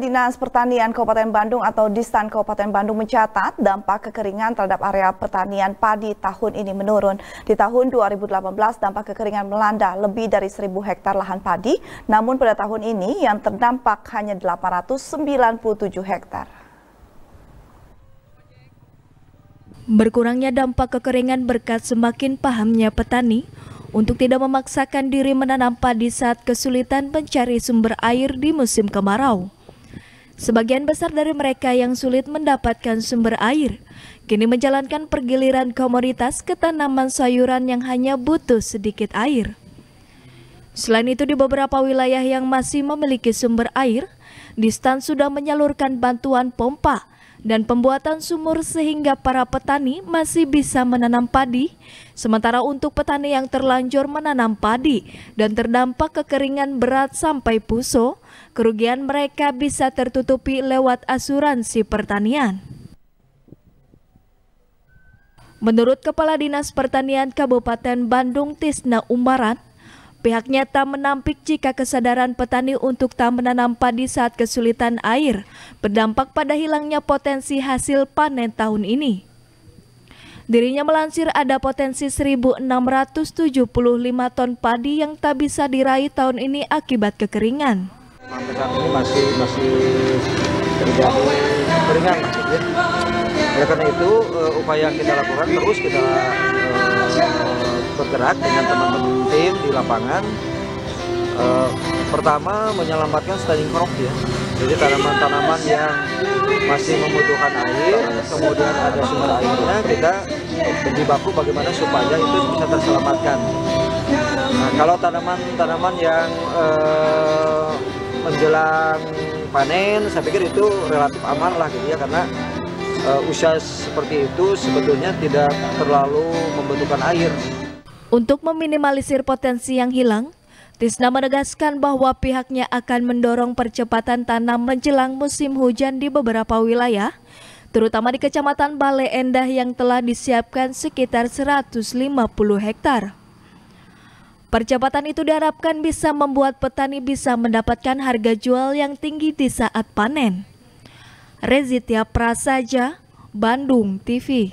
Dinas Pertanian Kabupaten Bandung atau Distan Kabupaten Bandung mencatat dampak kekeringan terhadap area pertanian padi tahun ini menurun. Di tahun 2018 dampak kekeringan melanda lebih dari 1000 hektar lahan padi, namun pada tahun ini yang terdampak hanya 897 hektar. Berkurangnya dampak kekeringan berkat semakin pahamnya petani untuk tidak memaksakan diri menanam padi saat kesulitan mencari sumber air di musim kemarau. Sebagian besar dari mereka yang sulit mendapatkan sumber air, kini menjalankan pergiliran komoditas ke tanaman sayuran yang hanya butuh sedikit air. Selain itu di beberapa wilayah yang masih memiliki sumber air, Distan sudah menyalurkan bantuan pompa dan pembuatan sumur sehingga para petani masih bisa menanam padi. Sementara untuk petani yang terlanjur menanam padi dan terdampak kekeringan berat sampai puso, kerugian mereka bisa tertutupi lewat asuransi pertanian. Menurut Kepala Dinas Pertanian Kabupaten Bandung Tisna Umaran, pihaknya tak menampik jika kesadaran petani untuk tak menanam padi saat kesulitan air berdampak pada hilangnya potensi hasil panen tahun ini. Dirinya melansir ada potensi 1.675 ton padi yang tak bisa diraih tahun ini akibat kekeringan ini masih masih terjadi keringan ya. Oleh karena itu uh, upaya kita lakukan terus kita uh, bergerak dengan teman-teman tim di lapangan. Uh, pertama menyelamatkan standing crop ya. Jadi tanaman-tanaman yang masih membutuhkan air, kemudian ada sumber airnya, kita berjibaku bagaimana supaya itu bisa terselamatkan. Nah, kalau tanaman-tanaman yang uh, menjelang panen saya pikir itu relatif aman lah gitu ya karena uh, usia seperti itu sebetulnya tidak terlalu membutuhkan air. Untuk meminimalisir potensi yang hilang, Tisna menegaskan bahwa pihaknya akan mendorong percepatan tanam menjelang musim hujan di beberapa wilayah, terutama di Kecamatan Bale Endah yang telah disiapkan sekitar 150 hektar. Percepatan itu diharapkan bisa membuat petani bisa mendapatkan harga jual yang tinggi di saat panen. Rezitia Prasaja, Bandung TV